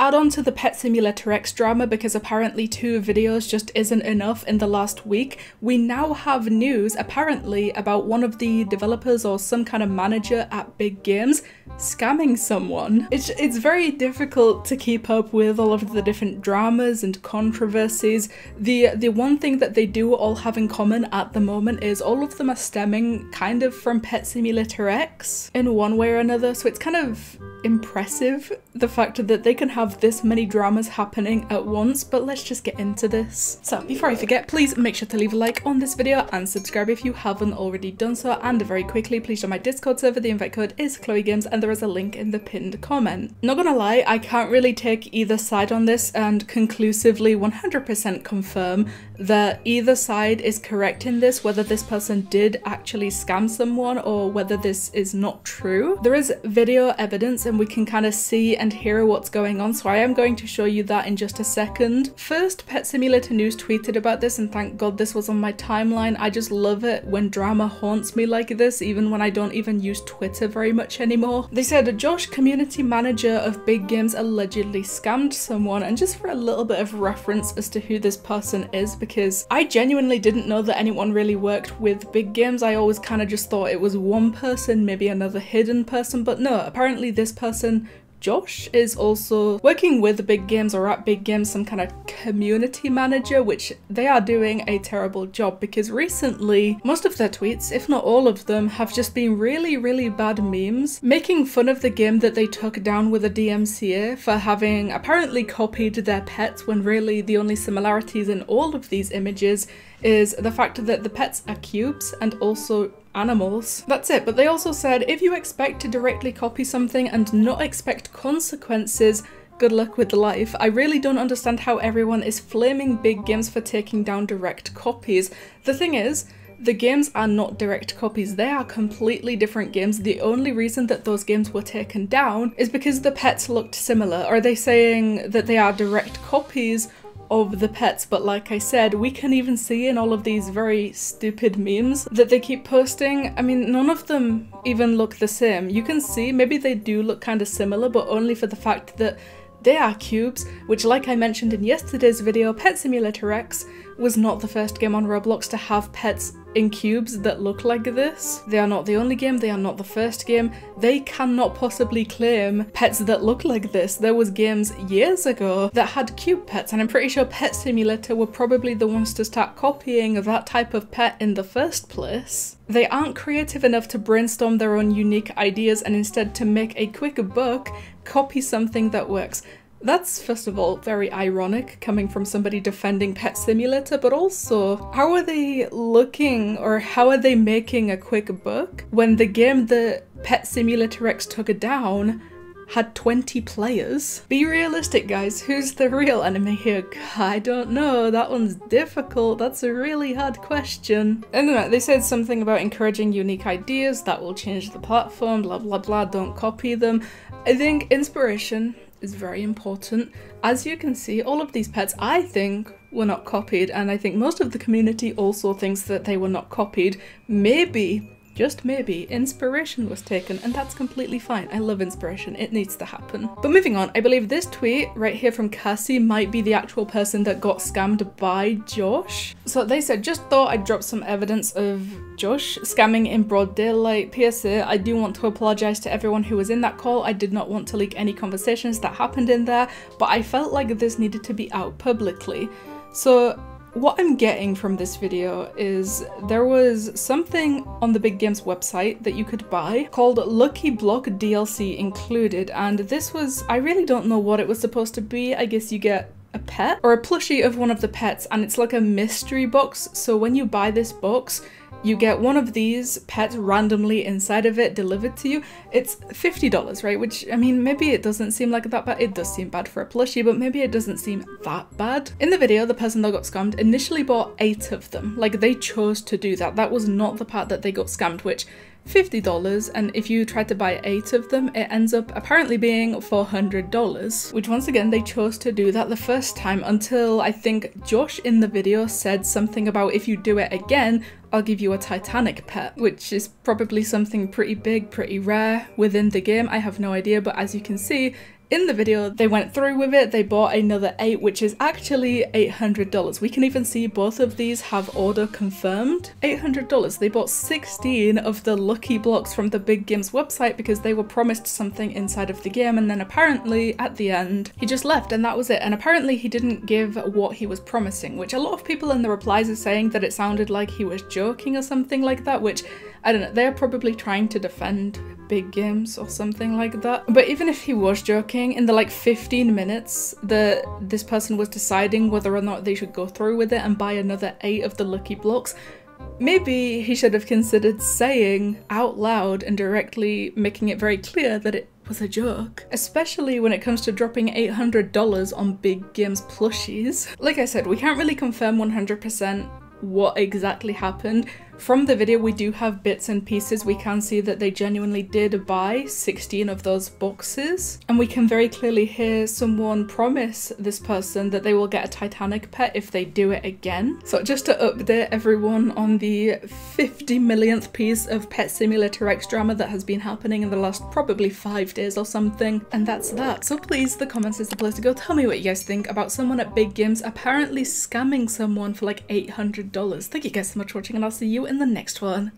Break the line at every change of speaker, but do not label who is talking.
add on to the Pet Simulator X drama because apparently two videos just isn't enough in the last week, we now have news apparently about one of the developers or some kind of manager at Big Games scamming someone. It's, it's very difficult to keep up with all of the different dramas and controversies. The, the one thing that they do all have in common at the moment is all of them are stemming kind of from Pet Simulator X in one way or another, so it's kind of impressive the fact that they can have this many dramas happening at once, but let's just get into this. So before I forget, please make sure to leave a like on this video and subscribe if you haven't already done so, and very quickly, please join my Discord server, the invite code is Chloe Games, and there is a link in the pinned comment. Not gonna lie, I can't really take either side on this and conclusively 100% confirm that either side is correct in this, whether this person did actually scam someone or whether this is not true. There is video evidence and we can kind of see and hear what's going on, so I am going to show you that in just a second. First, Pet Simulator News tweeted about this and thank god this was on my timeline. I just love it when drama haunts me like this, even when I don't even use Twitter very much anymore. They said a Josh, community manager of Big Games, allegedly scammed someone, and just for a little bit of reference as to who this person is, because I genuinely didn't know that anyone really worked with Big Games. I always kind of just thought it was one person, maybe another hidden person, but no, apparently this person. Josh is also working with Big Games or at Big Games, some kind of community manager, which they are doing a terrible job because recently most of their tweets, if not all of them, have just been really, really bad memes, making fun of the game that they took down with a DMCA for having apparently copied their pets when really the only similarities in all of these images is the fact that the pets are cubes and also animals. That's it, but they also said if you expect to directly copy something and not expect consequences, good luck with the life. I really don't understand how everyone is flaming big games for taking down direct copies. The thing is, the games are not direct copies, they are completely different games. The only reason that those games were taken down is because the pets looked similar. Are they saying that they are direct copies of the pets, but like I said, we can even see in all of these very stupid memes that they keep posting. I mean, none of them even look the same. You can see maybe they do look kind of similar, but only for the fact that they are cubes, which like I mentioned in yesterday's video, Pet Simulator X was not the first game on Roblox to have pets in cubes that look like this. They are not the only game, they are not the first game. They cannot possibly claim pets that look like this. There was games years ago that had cube pets and I'm pretty sure Pet Simulator were probably the ones to start copying that type of pet in the first place. They aren't creative enough to brainstorm their own unique ideas and instead to make a quick buck, copy something that works. That's, first of all, very ironic coming from somebody defending Pet Simulator, but also, how are they looking or how are they making a quick buck when the game that Pet Simulator X took it down had 20 players. Be realistic, guys. Who's the real enemy here? I don't know. That one's difficult. That's a really hard question. Anyway, uh, they said something about encouraging unique ideas that will change the platform, blah blah blah, don't copy them. I think inspiration is very important. As you can see, all of these pets, I think, were not copied, and I think most of the community also thinks that they were not copied. Maybe just maybe, inspiration was taken, and that's completely fine. I love inspiration, it needs to happen. But moving on, I believe this tweet right here from Cassie might be the actual person that got scammed by Josh. So they said, just thought I'd drop some evidence of Josh scamming in broad daylight. PSA, I do want to apologise to everyone who was in that call. I did not want to leak any conversations that happened in there, but I felt like this needed to be out publicly. So what I'm getting from this video is there was something on the Big Games website that you could buy called Lucky Block DLC included and this was, I really don't know what it was supposed to be, I guess you get a pet or a plushie of one of the pets and it's like a mystery box. So when you buy this box you get one of these pets randomly inside of it delivered to you. It's $50, right? Which, I mean, maybe it doesn't seem like that bad. It does seem bad for a plushie, but maybe it doesn't seem that bad. In the video, the person that got scammed initially bought eight of them. Like, they chose to do that. That was not the part that they got scammed, which $50 and if you try to buy 8 of them it ends up apparently being $400 which once again they chose to do that the first time until I think Josh in the video said something about if you do it again I'll give you a Titanic pet, which is probably something pretty big, pretty rare within the game. I have no idea, but as you can see, in the video, they went through with it, they bought another 8 which is actually $800. We can even see both of these have order confirmed. $800. They bought 16 of the lucky blocks from the Big Games website because they were promised something inside of the game and then apparently at the end he just left and that was it. And apparently he didn't give what he was promising, which a lot of people in the replies are saying that it sounded like he was joking or something like that, which I don't know, they're probably trying to defend big games or something like that. But even if he was joking, in the like 15 minutes that this person was deciding whether or not they should go through with it and buy another 8 of the lucky blocks, maybe he should have considered saying out loud and directly making it very clear that it was a joke. Especially when it comes to dropping $800 on big games plushies. Like I said, we can't really confirm 100% what exactly happened, from the video we do have bits and pieces. We can see that they genuinely did buy 16 of those boxes and we can very clearly hear someone promise this person that they will get a Titanic pet if they do it again. So just to update everyone on the 50 millionth piece of Pet Simulator X drama that has been happening in the last probably five days or something. And that's that. So please, the comments is the place to go. Tell me what you guys think about someone at Big Games apparently scamming someone for like $800. Thank you guys so much for watching and I'll see you in the next one.